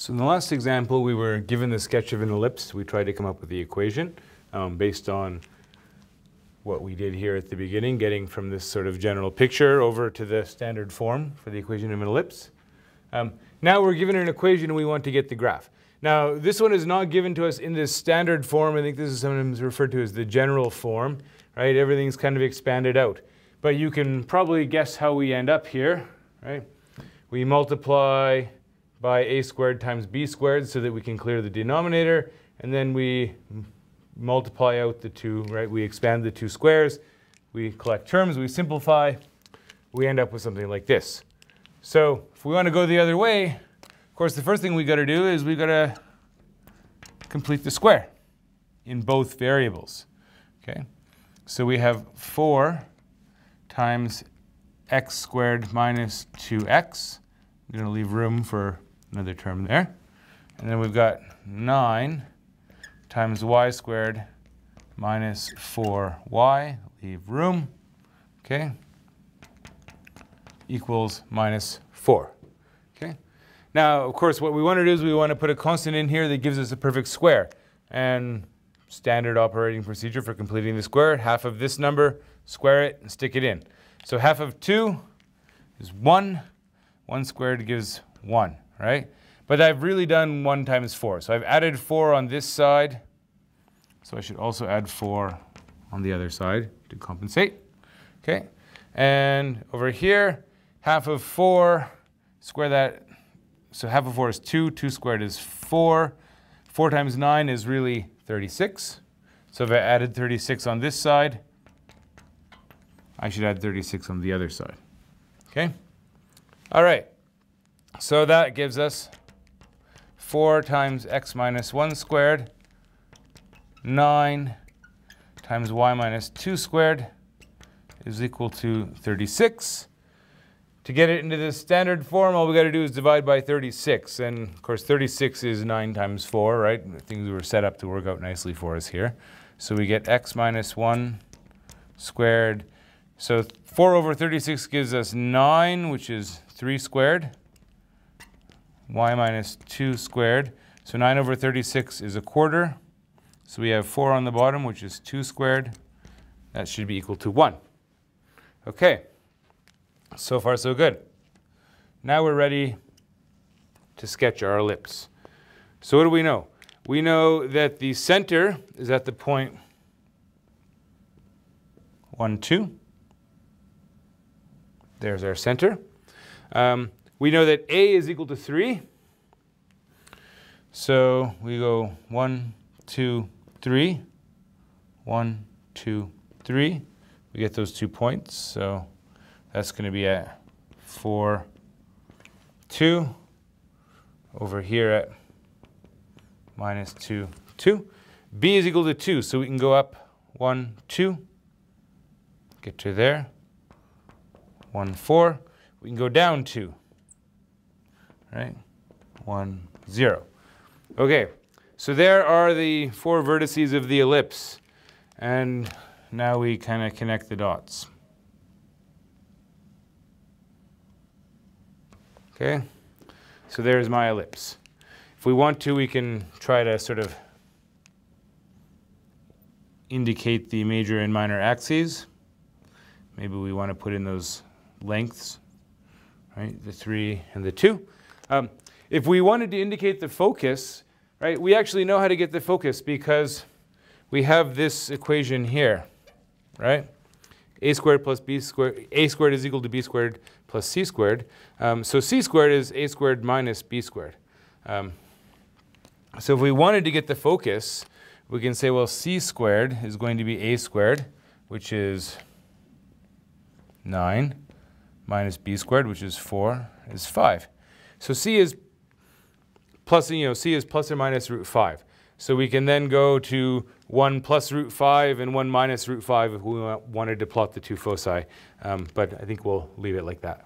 So in the last example, we were given the sketch of an ellipse. We tried to come up with the equation um, based on what we did here at the beginning, getting from this sort of general picture over to the standard form for the equation of an ellipse. Um, now we're given an equation and we want to get the graph. Now, this one is not given to us in this standard form. I think this is sometimes referred to as the general form, right? Everything's kind of expanded out. But you can probably guess how we end up here, right? We multiply by a squared times b squared so that we can clear the denominator, and then we multiply out the two, right? We expand the two squares, we collect terms, we simplify, we end up with something like this. So if we want to go the other way, of course, the first thing we got to do is we got to complete the square in both variables. Okay, so we have 4 times x squared minus 2x. I'm going to leave room for another term there. And then we've got 9 times y squared minus 4y, leave room, okay, equals minus 4. Okay. Now, of course, what we want to do is we want to put a constant in here that gives us a perfect square. And standard operating procedure for completing the square, half of this number, square it, and stick it in. So half of 2 is 1. 1 squared gives 1, right? But I've really done 1 times 4. So I've added 4 on this side. So I should also add 4 on the other side to compensate. Okay. And over here, half of 4, square that. So half of 4 is 2. 2 squared is 4. 4 times 9 is really 36. So if I added 36 on this side, I should add 36 on the other side. Okay? All right. So that gives us 4 times x minus 1 squared, 9 times y minus 2 squared is equal to 36. To get it into the standard form, all we got to do is divide by 36. And of course, 36 is 9 times 4, right? Things were set up to work out nicely for us here. So we get x minus 1 squared so 4 over 36 gives us 9, which is 3 squared. Y minus 2 squared. So 9 over 36 is a quarter. So we have 4 on the bottom, which is 2 squared. That should be equal to 1. Okay. So far, so good. Now we're ready to sketch our ellipse. So what do we know? We know that the center is at the point 1, 2. There's our center. Um, we know that A is equal to 3. So we go 1, 2, 3. 1, 2, 3. We get those two points. So that's going to be at 4, 2. Over here at minus 2, 2. B is equal to 2, so we can go up 1, 2. Get to there. 1, 4. We can go down 2, right? 1, 0. Okay, so there are the four vertices of the ellipse. And now we kind of connect the dots. Okay, so there's my ellipse. If we want to, we can try to sort of indicate the major and minor axes. Maybe we want to put in those lengths, right? The three and the two. Um, if we wanted to indicate the focus, right, we actually know how to get the focus because we have this equation here, right? a squared plus b squared, a squared is equal to b squared plus c squared. Um, so c squared is a squared minus b squared. Um, so if we wanted to get the focus, we can say, well, c squared is going to be a squared, which is 9 minus b squared, which is 4, is 5. So c is plus, you know, c is plus or minus root 5. So we can then go to 1 plus root 5 and 1 minus root 5 if we wanted to plot the two foci. Um, but I think we'll leave it like that.